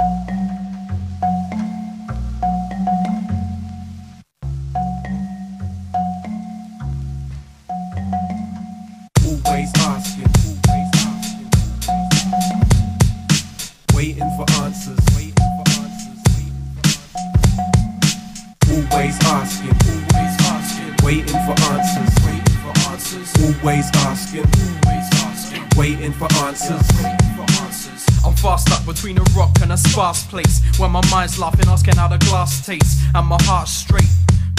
Always asking, waiting for answers. Always asking, waiting for answers. always asking. Waiting for answers, I'm fast stuck between a rock and a sparse place Where my mind's laughing, asking how the glass tastes And my heart's straight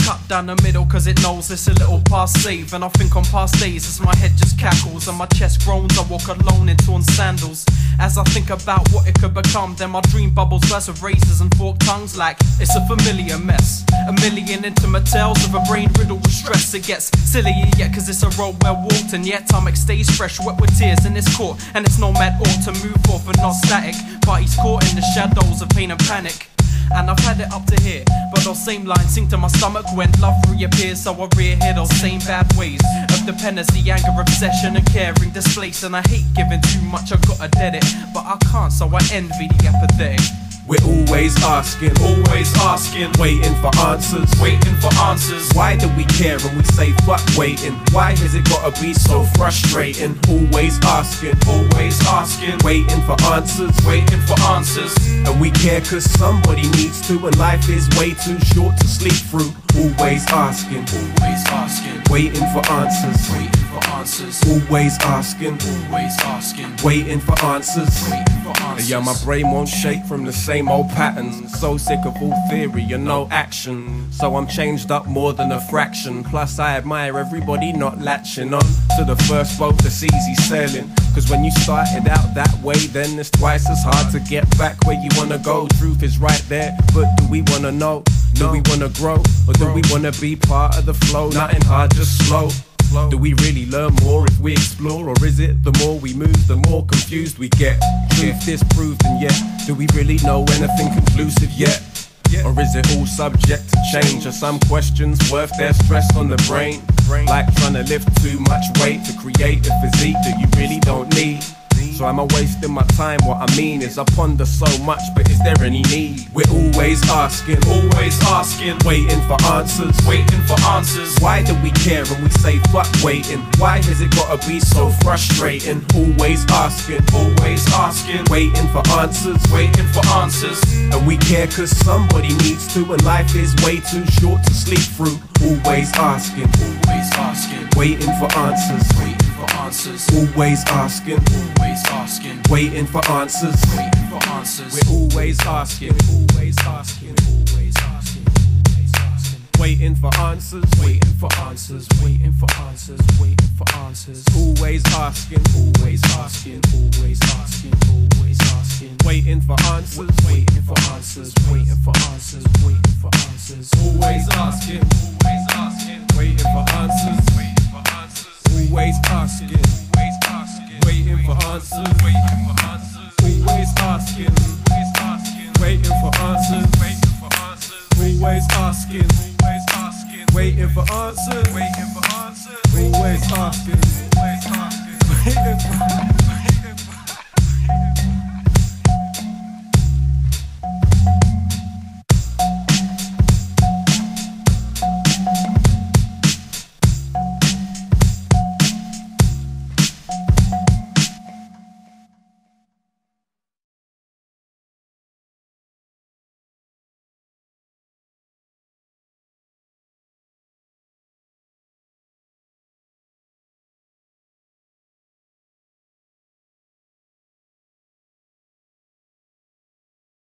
Cut down the middle cause it knows it's a little past save. And I think on past days as my head just cackles And my chest groans, I walk alone in torn sandals. As I think about what it could become Then my dream bubbles burst with razors and forked tongues Like it's a familiar mess. A million intimate tales of a brain riddled with stress. It gets sillier yet cause it's a road well walked And yet Atomic stays fresh, wet with tears in this court. And it's no mad ought to move forth and not static But he's caught in the shadows of pain and panic and I've had it up to here. But those same lines sink to my stomach when love reappears. So I rear those same bad ways of dependency, anger, obsession, and caring displaced. And I hate giving too much, I gotta dead it. But I can't, so I envy the apathetic. We're always asking, Always asking, waiting for answers. waiting for answers. Why do we care when we say fuck waiting? Why has it gotta be so frustrating? Always asking, Always asking, waiting for answers. waiting for answers. And we care cause somebody needs to, and life is way too short to sleep through. Always asking, Always asking, waiting for answers. waiting for answers. Always asking, Always asking, waiting for answers. waiting for answers. Yeah, my brain won't shake from the same old patterns. So sick of all theory and no action. So I'm changed up more than a fraction. Plus, I admire everybody not latching on to the first boat that's easy sailing. Cause when you started out that way, then it's twice as hard to get back where you wanna go. Truth is right there, but do we wanna know? Do we wanna grow? Or do we wanna be part of the flow? Nothing hard, just slow. Do we really learn more if we explore? Or is it the more we move, the more confused we get? Truth is proved, and yet, do we really know anything conclusive yet? Or is it all subject to change? Are some questions worth their stress on the brain? Like trying to lift too much weight to create a physique that you really don't need. So am I wasting my time? What I mean is I ponder so much, but is there any need? We're always asking, Always asking, waiting for answers. waiting for answers. Why do we care when we say fuck waiting? Why has it gotta be so frustrating? Always asking, Always asking, waiting for answers. waiting for answers. And we care cause somebody needs to, and life is way too short to sleep through. Always asking, Always asking, waiting for answers. waiting answers. Always asking, Always asking, waiting for answers. waiting for answers. We're always asking, always asking, always asking. Waiting for answers, waiting for answers, waiting for answers, waiting for answers. Always asking, always asking, always asking, always asking. Waiting for answers, waiting for answers, waiting for answers, waiting for answers. Always asking, always Always asking, always asking, waiting for answers, waiting for answers. Always asking, always asking, waiting for answers, waiting for answers. Always asking, always asking, waiting for